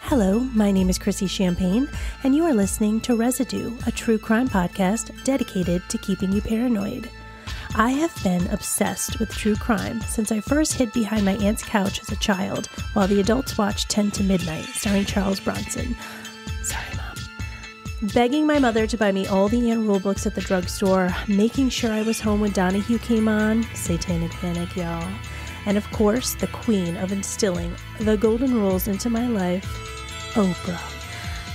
Hello, my name is Chrissy Champagne, and you are listening to Residue, a true crime podcast dedicated to keeping you paranoid. I have been obsessed with true crime since I first hid behind my aunt's couch as a child while the adults watched 10 to Midnight, starring Charles Bronson. Sorry, Mom. Begging my mother to buy me all the Ann Rule books at the drugstore, making sure I was home when Donahue came on, satanic panic, y'all. And of course, the queen of instilling the golden rules into my life, Oprah.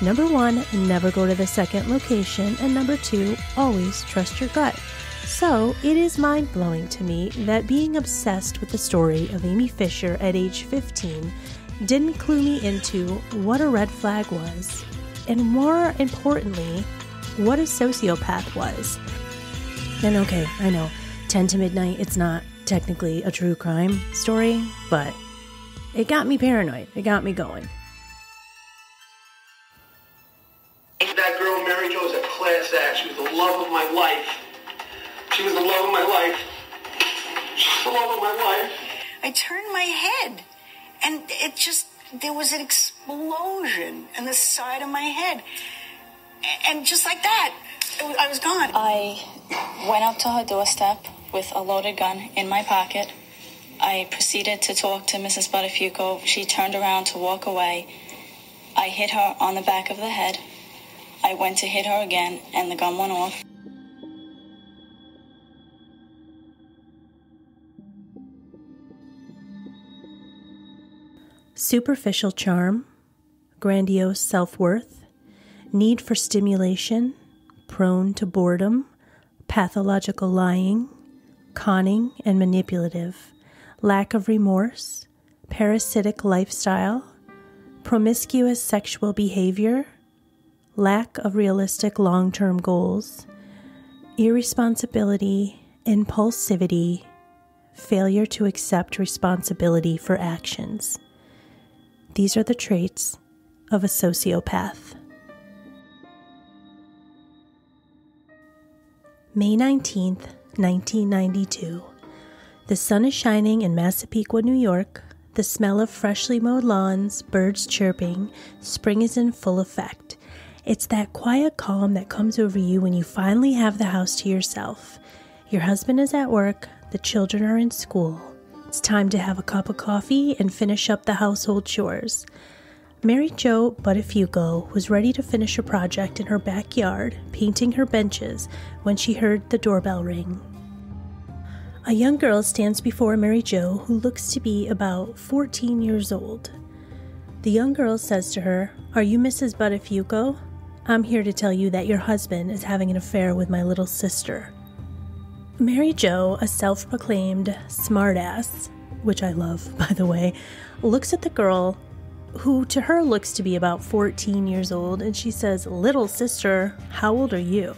Number one, never go to the second location. And number two, always trust your gut. So, it is mind blowing to me that being obsessed with the story of Amy Fisher at age 15 didn't clue me into what a red flag was, and more importantly, what a sociopath was. And okay, I know, 10 to midnight, it's not technically a true crime story, but it got me paranoid. It got me going. That girl, Mary Jo, was a class act. She was the love of my life. She was the love of my life. She was the love of my life. I turned my head and it just, there was an explosion in the side of my head. And just like that, was, I was gone. I went up to her doorstep with a loaded gun in my pocket. I proceeded to talk to Mrs. Buttafuoco. She turned around to walk away. I hit her on the back of the head. I went to hit her again, and the gun went off. Superficial charm, grandiose self worth, need for stimulation, prone to boredom, pathological lying, conning and manipulative, lack of remorse, parasitic lifestyle, promiscuous sexual behavior, lack of realistic long term goals, irresponsibility, impulsivity, failure to accept responsibility for actions. These are the traits of a sociopath. May 19th, 1992. The sun is shining in Massapequa, New York. The smell of freshly mowed lawns, birds chirping, spring is in full effect. It's that quiet calm that comes over you when you finally have the house to yourself. Your husband is at work, the children are in school. It's time to have a cup of coffee and finish up the household chores. Mary Jo Buttafuoco was ready to finish a project in her backyard, painting her benches, when she heard the doorbell ring. A young girl stands before Mary Jo, who looks to be about 14 years old. The young girl says to her, Are you Mrs. Buttafuoco? I'm here to tell you that your husband is having an affair with my little sister. Mary Jo, a self proclaimed smartass, which I love, by the way, looks at the girl who to her looks to be about 14 years old, and she says, Little sister, how old are you?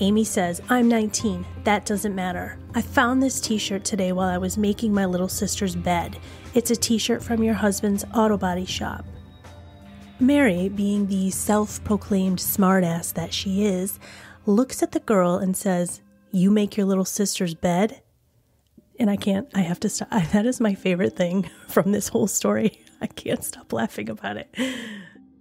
Amy says, I'm 19. That doesn't matter. I found this t shirt today while I was making my little sister's bed. It's a t shirt from your husband's auto body shop. Mary, being the self proclaimed smartass that she is, looks at the girl and says, You make your little sister's bed? And I can't, I have to stop. That is my favorite thing from this whole story. I can't stop laughing about it.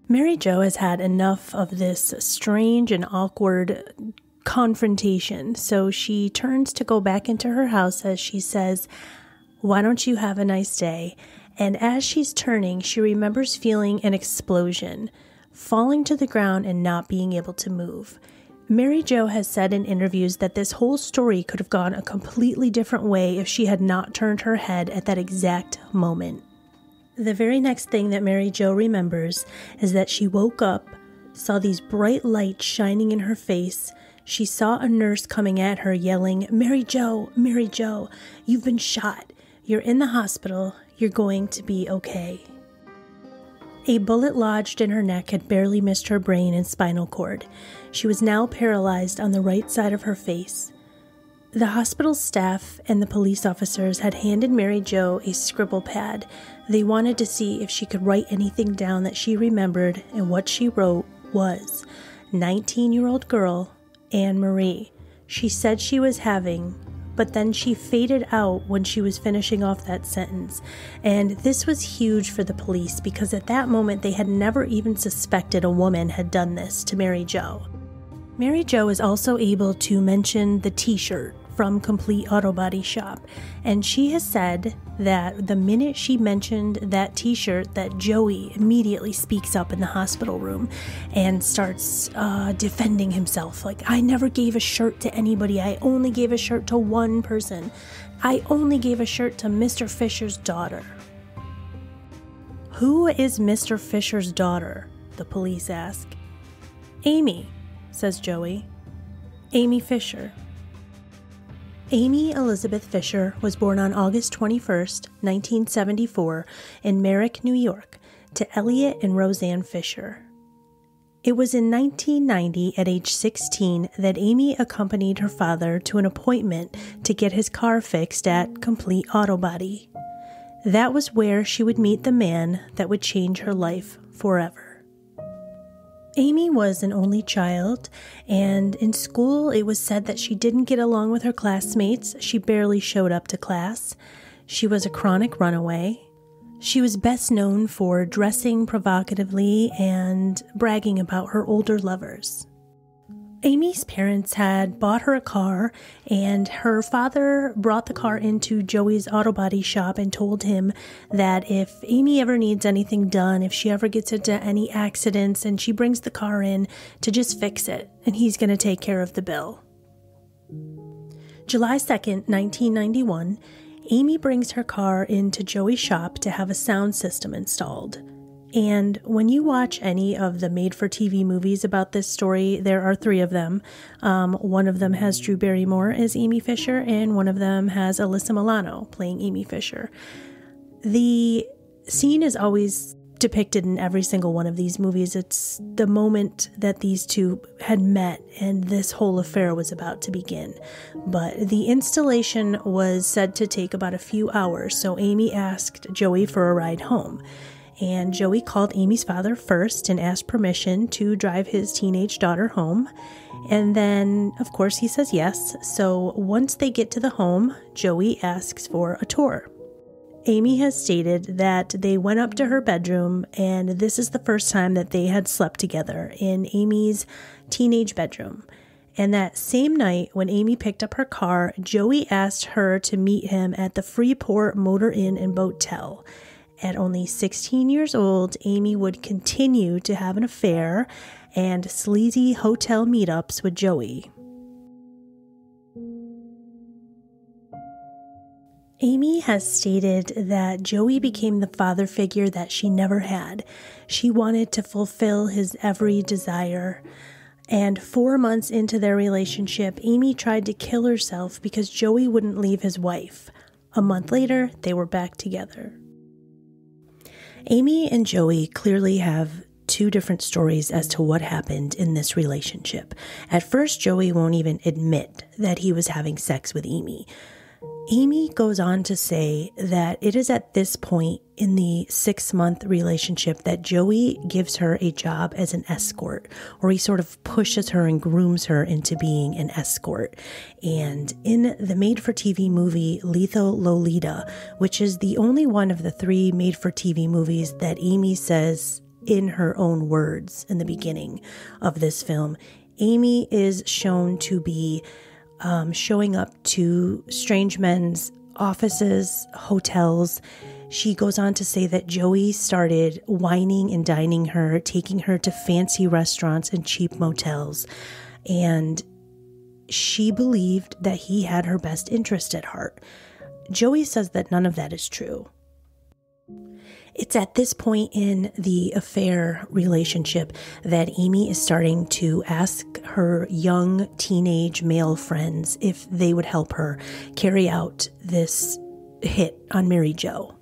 Mary Jo has had enough of this strange and awkward confrontation, so she turns to go back into her house as she says, Why don't you have a nice day? And as she's turning, she remembers feeling an explosion, falling to the ground and not being able to move. Mary Jo has said in interviews that this whole story could have gone a completely different way if she had not turned her head at that exact moment. The very next thing that Mary Jo remembers is that she woke up, saw these bright lights shining in her face. She saw a nurse coming at her yelling, Mary Jo, Mary Jo, you've been shot. You're in the hospital. You're going to be okay. A bullet lodged in her neck had barely missed her brain and spinal cord. She was now paralyzed on the right side of her face. The hospital staff and the police officers had handed Mary Jo a scribble pad. They wanted to see if she could write anything down that she remembered, and what she wrote was 19 year old girl, Anne Marie. She said she was having but then she faded out when she was finishing off that sentence. And this was huge for the police because at that moment they had never even suspected a woman had done this to Mary Jo. Mary Jo is also able to mention the t shirt from Complete Auto Body Shop, and she has said that the minute she mentioned that t-shirt that Joey immediately speaks up in the hospital room and starts uh, defending himself. Like I never gave a shirt to anybody. I only gave a shirt to one person. I only gave a shirt to Mr. Fisher's daughter. Who is Mr. Fisher's daughter? the police ask. Amy says Joey. Amy Fisher Amy Elizabeth Fisher was born on August 21, 1974, in Merrick, New York, to Elliot and Roseanne Fisher. It was in 1990, at age 16, that Amy accompanied her father to an appointment to get his car fixed at Complete Auto Body. That was where she would meet the man that would change her life forever. Amy was an only child, and in school it was said that she didn't get along with her classmates. She barely showed up to class. She was a chronic runaway. She was best known for dressing provocatively and bragging about her older lovers. Amy's parents had bought her a car, and her father brought the car into Joey's auto body shop and told him that if Amy ever needs anything done, if she ever gets into any accidents, and she brings the car in to just fix it, and he's going to take care of the bill. July 2nd, 1991, Amy brings her car into Joey's shop to have a sound system installed. And when you watch any of the made for TV movies about this story, there are three of them. Um, one of them has Drew Barrymore as Amy Fisher, and one of them has Alyssa Milano playing Amy Fisher. The scene is always depicted in every single one of these movies. It's the moment that these two had met and this whole affair was about to begin. But the installation was said to take about a few hours, so Amy asked Joey for a ride home and Joey called Amy's father first and asked permission to drive his teenage daughter home. And then, of course, he says yes. So once they get to the home, Joey asks for a tour. Amy has stated that they went up to her bedroom, and this is the first time that they had slept together in Amy's teenage bedroom. And that same night, when Amy picked up her car, Joey asked her to meet him at the Freeport Motor Inn and Boatel. At only 16 years old, Amy would continue to have an affair and sleazy hotel meetups with Joey. Amy has stated that Joey became the father figure that she never had. She wanted to fulfill his every desire. And four months into their relationship, Amy tried to kill herself because Joey wouldn't leave his wife. A month later, they were back together. Amy and Joey clearly have two different stories as to what happened in this relationship. At first, Joey won't even admit that he was having sex with Amy. Amy goes on to say that it is at this point in the six month relationship that Joey gives her a job as an escort, or he sort of pushes her and grooms her into being an escort. And in the made for TV movie Lethal Lolita, which is the only one of the three made for TV movies that Amy says in her own words in the beginning of this film, Amy is shown to be um, showing up to strange men's offices, hotels. She goes on to say that Joey started wining and dining her, taking her to fancy restaurants and cheap motels. And she believed that he had her best interest at heart. Joey says that none of that is true. It's at this point in the affair relationship that Amy is starting to ask her young teenage male friends if they would help her carry out this hit on Mary Jo.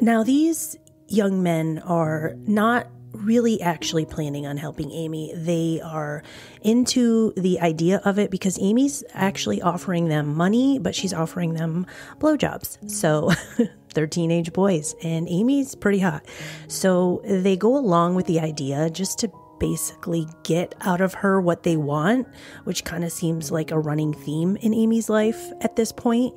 Now, these young men are not really actually planning on helping Amy. They are into the idea of it because Amy's actually offering them money, but she's offering them blowjobs. So they're teenage boys, and Amy's pretty hot. So they go along with the idea just to basically get out of her what they want, which kind of seems like a running theme in Amy's life at this point.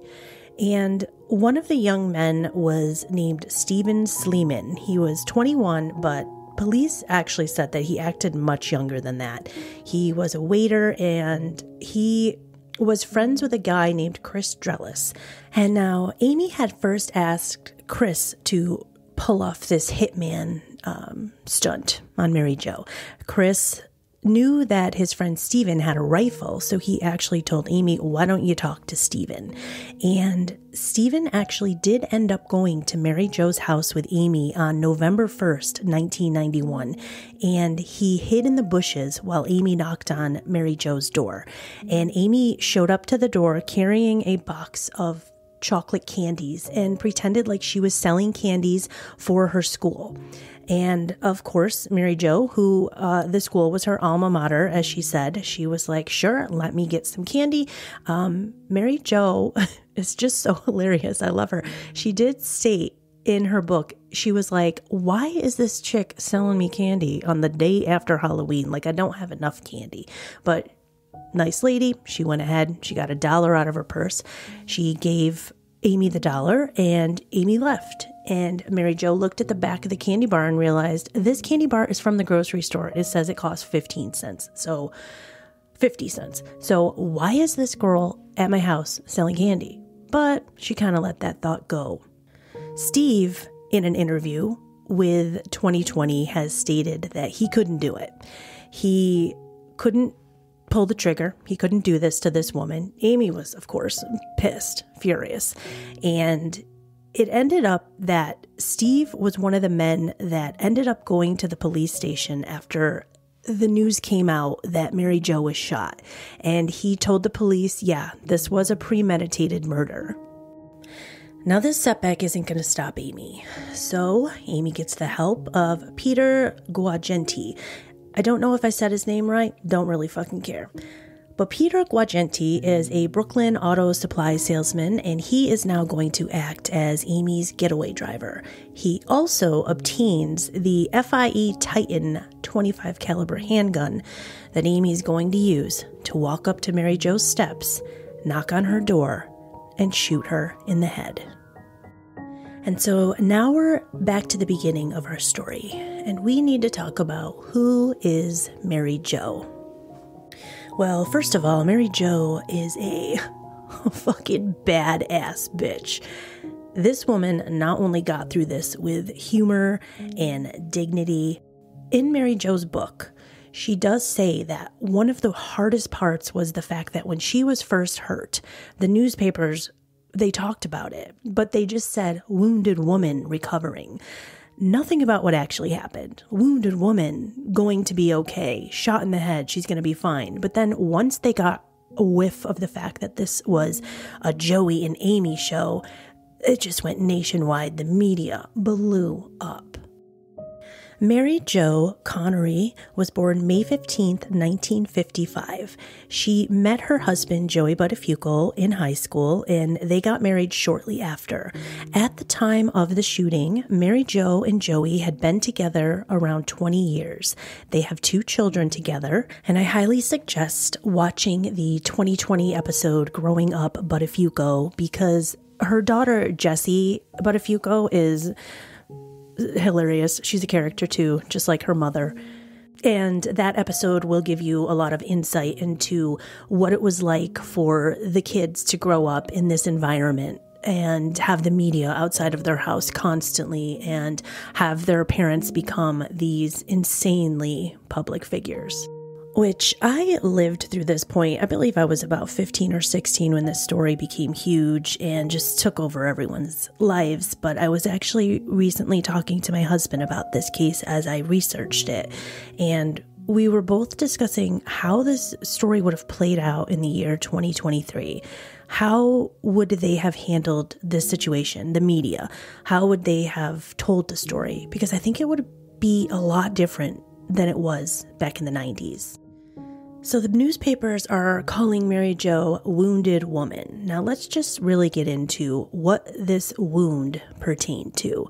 And one of the young men was named Stephen Sleeman. He was 21, but police actually said that he acted much younger than that. He was a waiter and he was friends with a guy named Chris Drellis. And now Amy had first asked Chris to pull off this hitman um, stunt on Mary Jo. Chris knew that his friend Steven had a rifle, so he actually told Amy, Why don't you talk to Steven? And Steven actually did end up going to Mary Jo's house with Amy on November 1st, 1991, and he hid in the bushes while Amy knocked on Mary Jo's door. And Amy showed up to the door carrying a box of chocolate candies and pretended like she was selling candies for her school. And of course, Mary Jo, who uh, the school was her alma mater, as she said, she was like, sure, let me get some candy. Um, Mary Jo is just so hilarious. I love her. She did state in her book, she was like, why is this chick selling me candy on the day after Halloween? Like, I don't have enough candy. But nice lady. She went ahead, she got a dollar out of her purse. She gave Amy the dollar, and Amy left. And Mary Jo looked at the back of the candy bar and realized this candy bar is from the grocery store. It says it costs 15 cents. So 50 cents. So why is this girl at my house selling candy? But she kind of let that thought go. Steve, in an interview with 2020, has stated that he couldn't do it. He couldn't pull the trigger. He couldn't do this to this woman. Amy was, of course, pissed, furious. And it ended up that Steve was one of the men that ended up going to the police station after the news came out that Mary Jo was shot. And he told the police, yeah, this was a premeditated murder. Now, this setback isn't going to stop Amy. So, Amy gets the help of Peter Guagenti. I don't know if I said his name right, don't really fucking care. But Peter Guagenti is a Brooklyn auto supply salesman, and he is now going to act as Amy's getaway driver. He also obtains the FIE Titan 25 caliber handgun that Amy is going to use to walk up to Mary Jo's steps, knock on her door, and shoot her in the head. And so now we're back to the beginning of our story, and we need to talk about who is Mary Jo. Well, first of all, Mary Jo is a fucking badass bitch. This woman not only got through this with humor and dignity. In Mary Jo's book, she does say that one of the hardest parts was the fact that when she was first hurt, the newspapers they talked about it, but they just said wounded woman recovering nothing about what actually happened. Wounded woman going to be okay, shot in the head, she's going to be fine. But then once they got a whiff of the fact that this was a Joey and Amy show, it just went nationwide. The media blew up. Mary Jo Connery was born May 15, 1955. She met her husband, Joey Buttafuoco, in high school, and they got married shortly after. At the time of the shooting, Mary Jo and Joey had been together around 20 years. They have two children together, and I highly suggest watching the 2020 episode Growing Up Buttafuoco because her daughter, Jessie Buttafuoco, is hilarious. She's a character too, just like her mother. And that episode will give you a lot of insight into what it was like for the kids to grow up in this environment and have the media outside of their house constantly and have their parents become these insanely public figures which I lived through this point. I believe I was about 15 or 16 when this story became huge and just took over everyone's lives. But I was actually recently talking to my husband about this case as I researched it. And we were both discussing how this story would have played out in the year 2023. How would they have handled this situation, the media? How would they have told the story? Because I think it would be a lot different than it was back in the 90s. So the newspapers are calling Mary Jo wounded woman. Now let's just really get into what this wound pertained to.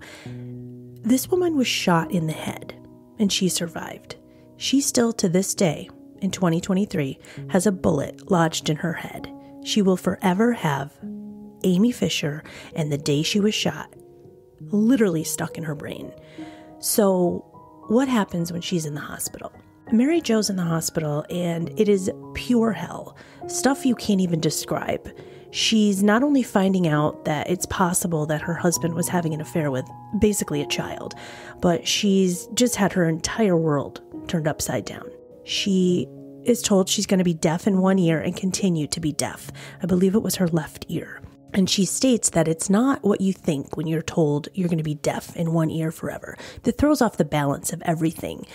This woman was shot in the head and she survived. She still, to this day, in 2023, has a bullet lodged in her head. She will forever have Amy Fisher and the day she was shot literally stuck in her brain. So, what happens when she's in the hospital? Mary Jo's in the hospital and it is pure hell. Stuff you can't even describe. She's not only finding out that it's possible that her husband was having an affair with basically a child, but she's just had her entire world turned upside down. She is told she's going to be deaf in one ear and continue to be deaf. I believe it was her left ear. And she states that it's not what you think when you're told you're going to be deaf in one ear forever. That throws off the balance of everything.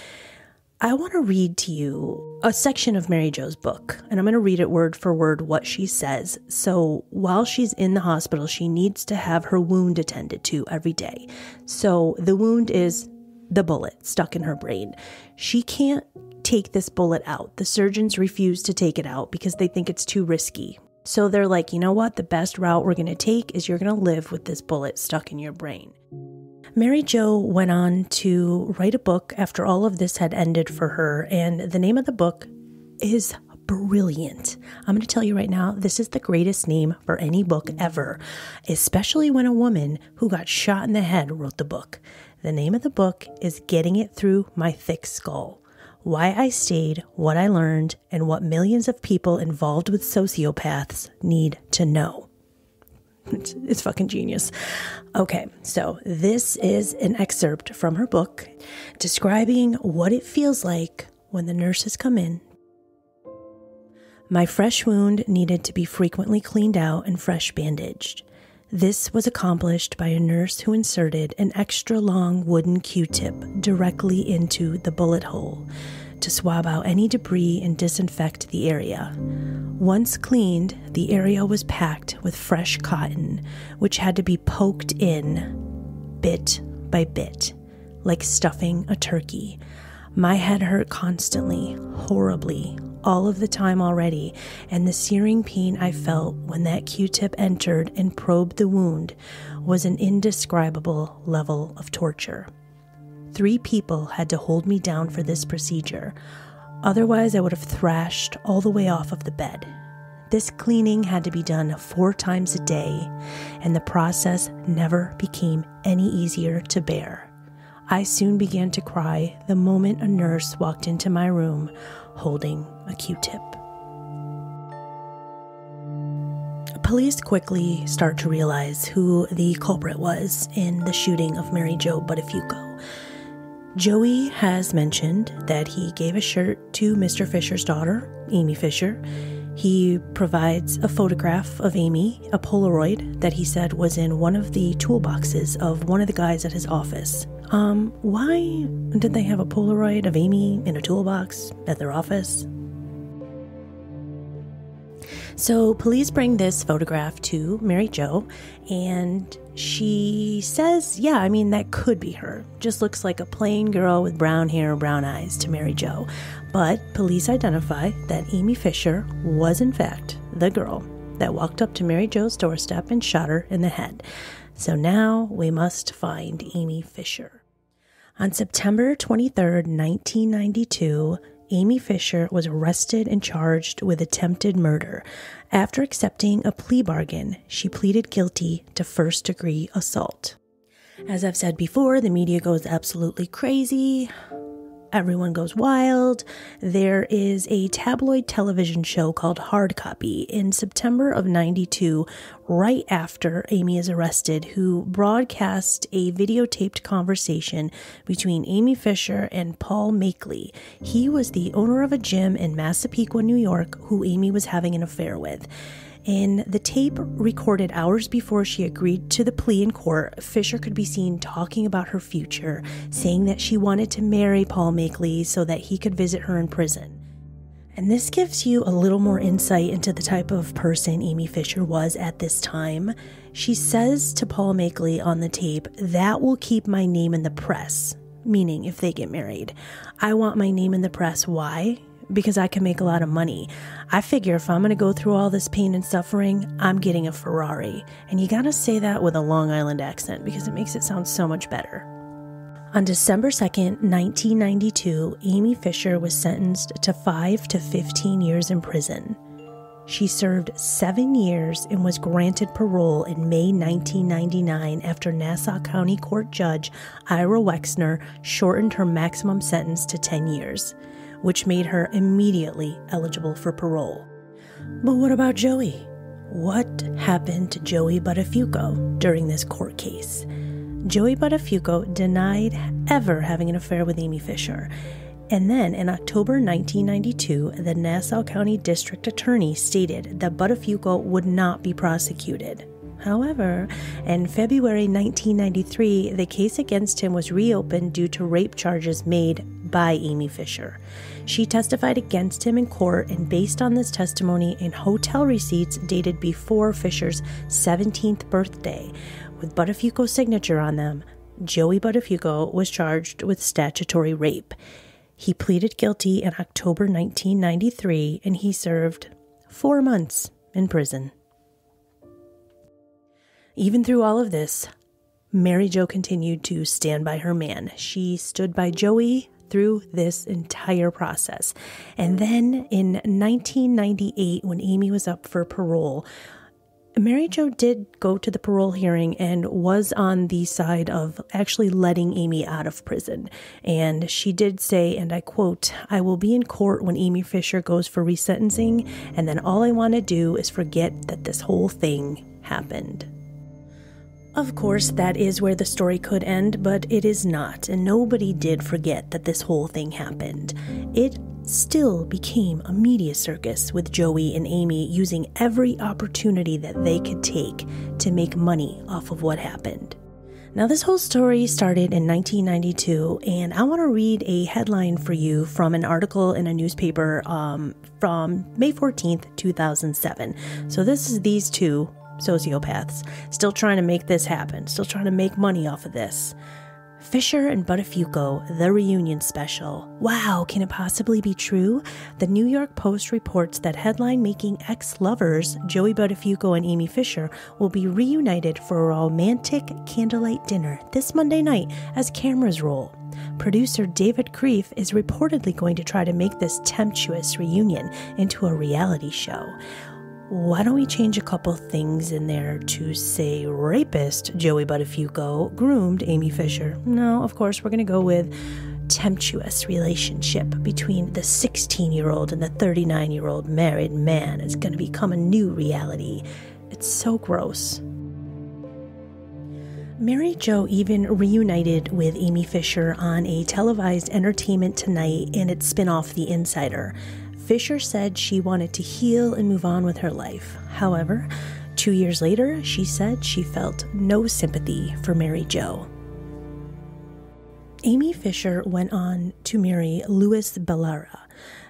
I want to read to you a section of Mary Jo's book, and I'm going to read it word for word what she says. So while she's in the hospital, she needs to have her wound attended to every day. So the wound is the bullet stuck in her brain. She can't take this bullet out. The surgeons refuse to take it out because they think it's too risky. So they're like, you know what? The best route we're going to take is you're going to live with this bullet stuck in your brain. Mary Jo went on to write a book after all of this had ended for her, and the name of the book is brilliant. I'm going to tell you right now, this is the greatest name for any book ever, especially when a woman who got shot in the head wrote the book. The name of the book is Getting It Through My Thick Skull why I stayed, what I learned, and what millions of people involved with sociopaths need to know. It's, it's, fucking genius. Okay, so this is an excerpt from her book describing what it feels like when the nurses come in. My fresh wound needed to be frequently cleaned out and fresh bandaged. This was accomplished by a nurse who inserted an extra long wooden Q tip directly into the bullet hole to swab out any debris and disinfect the area. Once cleaned, the area was packed with fresh cotton, which had to be poked in bit by bit, like stuffing a turkey. My head hurt constantly, horribly, all of the time already, and the searing pain I felt when that Q tip entered and probed the wound was an indescribable level of torture. Three people had to hold me down for this procedure, otherwise, I would have thrashed all the way off of the bed. This cleaning had to be done four times a day, and the process never became any easier to bear. I soon began to cry the moment a nurse walked into my room holding a Q tip. Police quickly start to realize who the culprit was in the shooting of Mary Jo Buttafuoco. Joey has mentioned that he gave a shirt to Mr. Fisher's daughter, Amy Fisher. He provides a photograph of Amy, a Polaroid that he said was in one of the toolboxes of one of the guys at his office. Um, why did they have a Polaroid of Amy in a toolbox at their office? So, police bring this photograph to Mary Jo, and she says, Yeah, I mean, that could be her. Just looks like a plain girl with brown hair, brown eyes to Mary Jo. But police identify that Amy Fisher was, in fact, the girl that walked up to Mary Jo's doorstep and shot her in the head. So now we must find Amy Fisher. On September 23, 1992, Amy Fisher was arrested and charged with attempted murder. After accepting a plea bargain, she pleaded guilty to first degree assault. As I've said before, the media goes absolutely crazy everyone goes wild. There is a tabloid television show called Hard Copy in September of 92, right after Amy is arrested, who broadcast a videotaped conversation between Amy Fisher and Paul Makely. He was the owner of a gym in Massapequa, New York, who Amy was having an affair with. In the tape recorded hours before she agreed to the plea in court, Fisher could be seen talking about her future, saying that she wanted to marry Paul Makely so that he could visit her in prison. And this gives you a little more insight into the type of person Amy Fisher was at this time. She says to Paul Makely on the tape, That will keep my name in the press, meaning if they get married. I want my name in the press. Why? Because I can make a lot of money. I figure if I'm going to go through all this pain and suffering, I'm getting a Ferrari. And you got to say that with a Long Island accent because it makes it sound so much better. On December 2nd, 1992, Amy Fisher was sentenced to 5 to 15 years in prison. She served seven years and was granted parole in May 1999 after Nassau County Court Judge Ira Wexner shortened her maximum sentence to 10 years, which made her immediately eligible for parole. But what about Joey? What happened to Joey Buttafuoco during this court case? Joey Buttafuoco denied ever having an affair with Amy Fisher and then in October 1992, the Nassau County District Attorney stated that Buttafuoco would not be prosecuted. However, in February 1993, the case against him was reopened due to rape charges made by Amy Fisher. She testified against him in court, and based on this testimony and hotel receipts dated before Fisher's 17th birthday, with Buttafuoco's signature on them, Joey Buttafuoco was charged with statutory rape. He pleaded guilty in October 1993 and he served four months in prison. Even through all of this, Mary Jo continued to stand by her man. She stood by Joey through this entire process. And then in 1998, when Amy was up for parole, Mary Jo did go to the parole hearing and was on the side of actually letting Amy out of prison. And she did say, and I quote, I will be in court when Amy Fisher goes for resentencing, and then all I want to do is forget that this whole thing happened. Of course, that is where the story could end, but it is not, and nobody did forget that this whole thing happened. It still became a media circus with Joey and Amy using every opportunity that they could take to make money off of what happened. Now, this whole story started in 1992, and I want to read a headline for you from an article in a newspaper um, from May 14th, 2007. So, this is these two sociopaths still trying to make this happen, still trying to make money off of this. Fisher and Buttafuoco, The Reunion Special. Wow, can it possibly be true? The New York Post reports that headline making ex lovers, Joey Buttafuoco and Amy Fisher, will be reunited for a romantic candlelight dinner this Monday night as cameras roll. Producer David Krieff is reportedly going to try to make this tempestuous reunion into a reality show why don't we change a couple things in there to say rapist Joey Buttafuoco groomed Amy Fisher? No, of course, we're going to go with temptuous relationship between the 16 year old and the 39 year old married man is going to become a new reality. It's so gross. Mary Jo even reunited with Amy Fisher on a televised Entertainment Tonight and its spin-off The Insider. Fisher said she wanted to heal and move on with her life. However, two years later, she said she felt no sympathy for Mary Jo. Amy Fisher went on to marry Louis Bellera,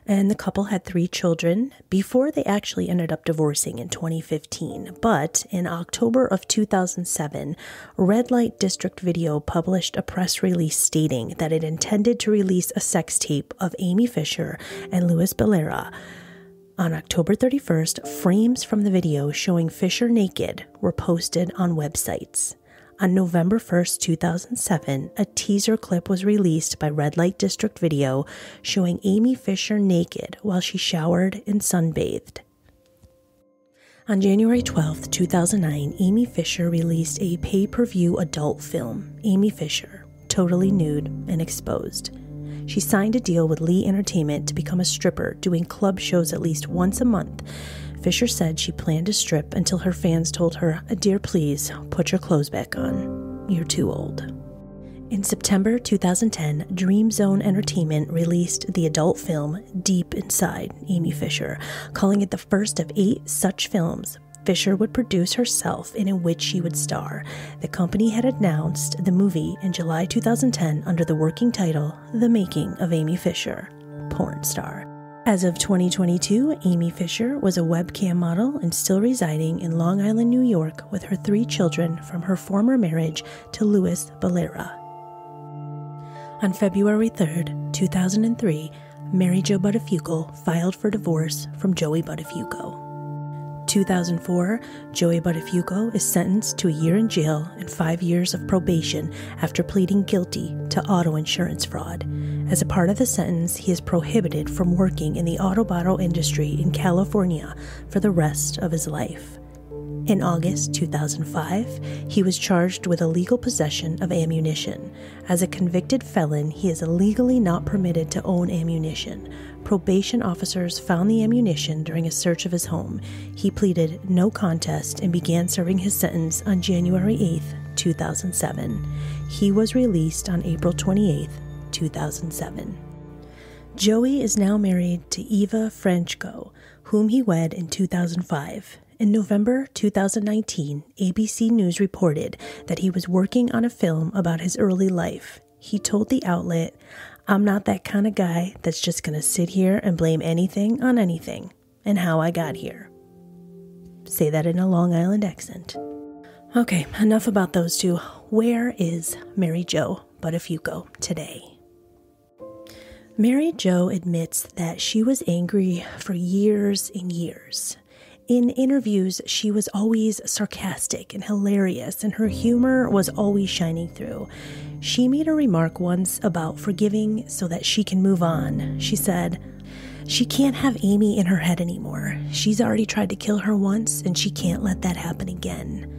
and the couple had three children before they actually ended up divorcing in 2015. But in October of 2007, Red Light District Video published a press release stating that it intended to release a sex tape of Amy Fisher and Louis Bellera. On October 31st, frames from the video showing Fisher naked were posted on websites. On November 1st, 2007, a teaser clip was released by Red Light District Video showing Amy Fisher naked while she showered and sunbathed. On January 12, 2009, Amy Fisher released a pay per view adult film, Amy Fisher, Totally Nude and Exposed. She signed a deal with Lee Entertainment to become a stripper, doing club shows at least once a month Fisher said she planned to strip until her fans told her, Dear, please, put your clothes back on. You're too old. In September 2010, Dream Zone Entertainment released the adult film Deep Inside Amy Fisher, calling it the first of eight such films Fisher would produce herself and in which she would star. The company had announced the movie in July 2010 under the working title The Making of Amy Fisher, Porn Star. As of 2022, Amy Fisher was a webcam model and still residing in Long Island, New York, with her three children from her former marriage to Louis Bellera. On February 3, 2003, Mary Jo Buttafuoco filed for divorce from Joey Buttafuoco. 2004, Joey Buttafuoco is sentenced to a year in jail and five years of probation after pleading guilty to auto insurance fraud. As a part of the sentence, he is prohibited from working in the auto body industry in California for the rest of his life. In August 2005, he was charged with illegal possession of ammunition. As a convicted felon, he is legally not permitted to own ammunition. Probation officers found the ammunition during a search of his home. He pleaded no contest and began serving his sentence on January 8, 2007. He was released on April 28, 2007. Joey is now married to Eva Franjko, whom he wed in 2005. In November 2019, ABC News reported that he was working on a film about his early life. He told the outlet, I'm not that kind of guy that's just going to sit here and blame anything on anything and how I got here. Say that in a Long Island accent. Okay, enough about those two. Where is Mary Jo Buttafuoco today? Mary Jo admits that she was angry for years and years. In interviews, she was always sarcastic and hilarious, and her humor was always shining through. She made a remark once about forgiving so that she can move on. She said, She can't have Amy in her head anymore. She's already tried to kill her once, and she can't let that happen again.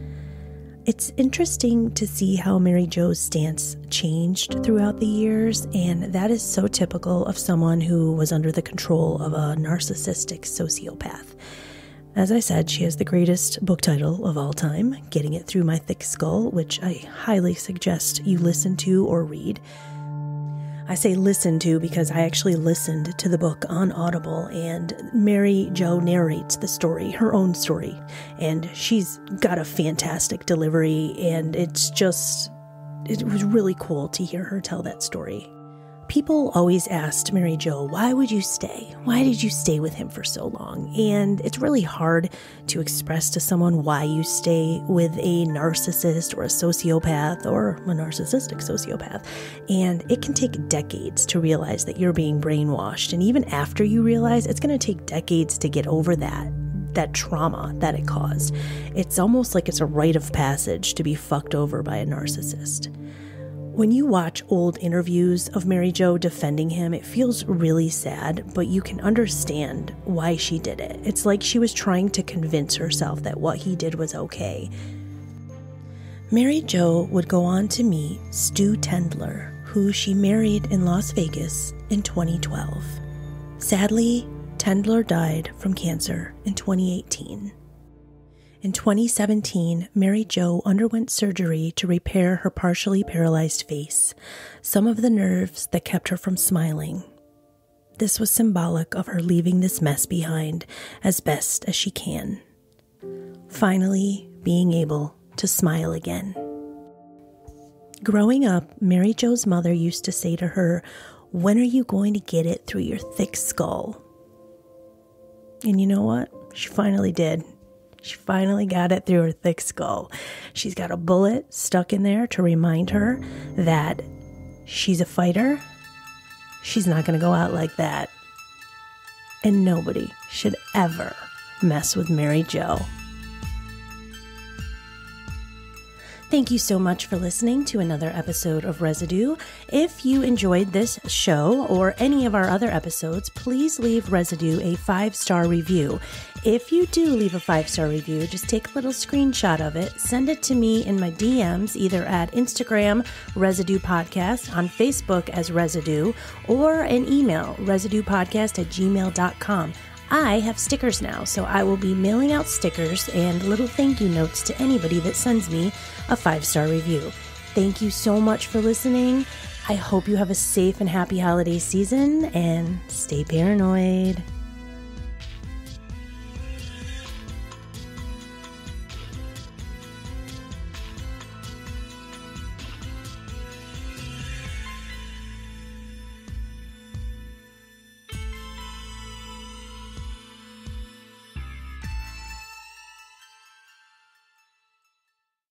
It's interesting to see how Mary Jo's stance changed throughout the years, and that is so typical of someone who was under the control of a narcissistic sociopath. As I said, she has the greatest book title of all time, Getting It Through My Thick Skull, which I highly suggest you listen to or read. I say listen to because I actually listened to the book on Audible, and Mary Jo narrates the story, her own story, and she's got a fantastic delivery, and it's just, it was really cool to hear her tell that story. People always asked Mary Jo, why would you stay? Why did you stay with him for so long? And it's really hard to express to someone why you stay with a narcissist or a sociopath or a narcissistic sociopath. And it can take decades to realize that you're being brainwashed. And even after you realize, it's going to take decades to get over that that trauma that it caused. It's almost like it's a rite of passage to be fucked over by a narcissist. When you watch old interviews of Mary Jo defending him, it feels really sad, but you can understand why she did it. It's like she was trying to convince herself that what he did was okay. Mary Jo would go on to meet Stu Tendler, who she married in Las Vegas in 2012. Sadly, Tendler died from cancer in 2018. In 2017, Mary Jo underwent surgery to repair her partially paralyzed face, some of the nerves that kept her from smiling. This was symbolic of her leaving this mess behind as best as she can. Finally, being able to smile again. Growing up, Mary Jo's mother used to say to her, When are you going to get it through your thick skull? And you know what? She finally did. She finally got it through her thick skull. She's got a bullet stuck in there to remind her that she's a fighter. She's not going to go out like that. And nobody should ever mess with Mary Jo. Thank you so much for listening to another episode of Residue. If you enjoyed this show or any of our other episodes, please leave Residue a five star review. If you do leave a five star review, just take a little screenshot of it, send it to me in my DMs, either at Instagram, Residue Podcast, on Facebook as Residue, or an email, residuepodcast at gmail.com. I have stickers now, so I will be mailing out stickers and little thank you notes to anybody that sends me a five star review. Thank you so much for listening. I hope you have a safe and happy holiday season and stay paranoid.